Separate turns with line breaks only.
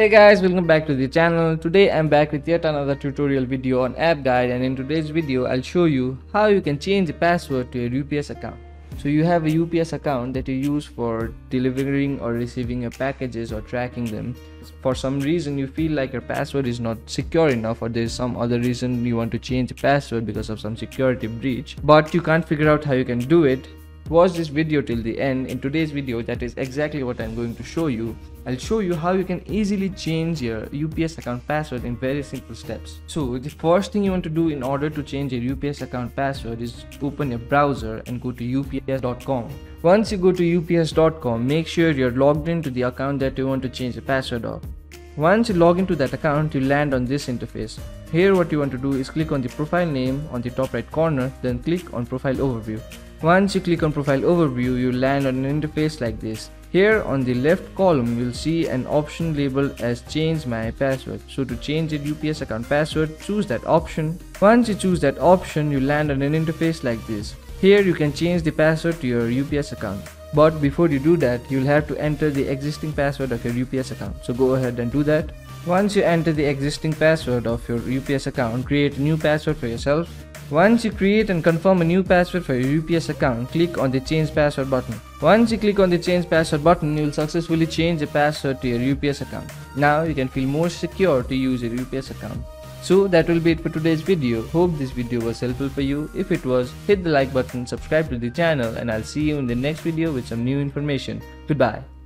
Hey guys, welcome back to the channel. Today I'm back with yet another tutorial video on app guide and in today's video I'll show you how you can change the password to your UPS account. So you have a UPS account that you use for delivering or receiving your packages or tracking them. For some reason you feel like your password is not secure enough or there is some other reason you want to change the password because of some security breach but you can't figure out how you can do it watch this video till the end. In today's video that is exactly what i'm going to show you. I'll show you how you can easily change your ups account password in very simple steps. So the first thing you want to do in order to change your ups account password is open your browser and go to ups.com once you go to ups.com make sure you're logged into the account that you want to change the password of. Once you log into that account, you land on this interface. Here what you want to do is click on the profile name on the top right corner, then click on profile overview. Once you click on profile overview, you land on an interface like this. Here on the left column, you'll see an option labeled as change my password. So to change your UPS account password, choose that option. Once you choose that option, you land on an interface like this. Here you can change the password to your UPS account. But before you do that, you'll have to enter the existing password of your UPS account. So go ahead and do that. Once you enter the existing password of your UPS account, create a new password for yourself once you create and confirm a new password for your UPS account, click on the change password button. Once you click on the change password button, you will successfully change the password to your UPS account. Now you can feel more secure to use your UPS account. So that will be it for today's video. Hope this video was helpful for you. If it was, hit the like button, subscribe to the channel and I'll see you in the next video with some new information. Goodbye.